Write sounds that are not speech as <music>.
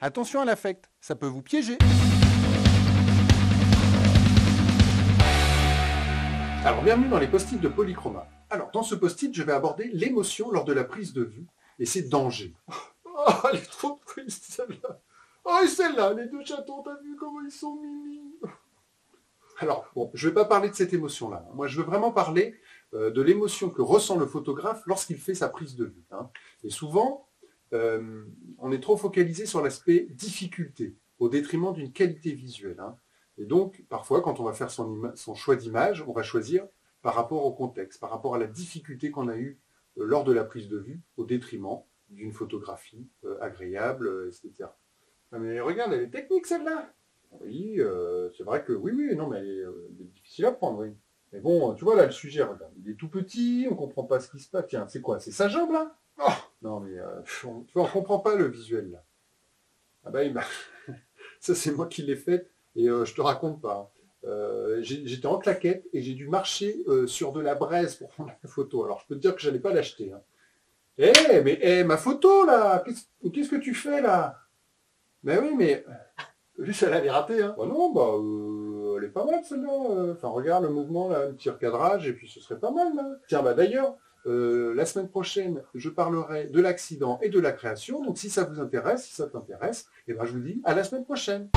Attention à l'affect, ça peut vous piéger. Alors, bienvenue dans les post-it de Polychroma. Alors, dans ce post-it, je vais aborder l'émotion lors de la prise de vue et ses dangers. Oh, elle est trop triste celle-là. Oh, et celle-là, les deux chatons, t'as vu comment ils sont mimi Alors, bon, je ne vais pas parler de cette émotion-là. Moi, je veux vraiment parler euh, de l'émotion que ressent le photographe lorsqu'il fait sa prise de vue. hein. Et souvent, euh, on est trop focalisé sur l'aspect difficulté, au détriment d'une qualité visuelle. hein. Et donc, parfois, quand on va faire son, choix d'image, on va choisir par rapport au contexte, par rapport à la difficulté qu'on a eue euh, lors de la prise de vue, au détriment d'une photographie euh, agréable, etc. Mais regarde, elle est technique celle-là. Oui, c'est vrai que oui, oui, non, mais elle est difficile à prendre, oui. Mais bon, tu vois là le sujet, regarde, il est tout petit, on comprend pas ce qui se passe. Tiens, c'est quoi C'est sa jambe là? Oh Non mais euh, on, tu vois, on comprend pas le visuel là. Ah bah <laughs> ça c'est moi qui l'ai fait et euh, je te raconte pas. Euh, j'ai- J'étais en claquette et j'ai dû marcher euh, sur de la braise pour prendre la photo. Alors je peux te dire que j'allais pas l'acheter. hein. Eh mais eh, ma photo là Qu'est-ce que tu fais là? Ben oui mais Juste, elle avait raté, hein. Bah non, bah, euh, pas mal, celle-là. euh. Enfin, regarde le mouvement, là, un petit recadrage, et puis ce serait pas mal, là. Tiens, bah, d'ailleurs, euh, la semaine prochaine, je parlerai de l'accident et de la création. Donc, si ça vous intéresse, si ça t'intéresse, eh ben, je vous dis à la semaine prochaine.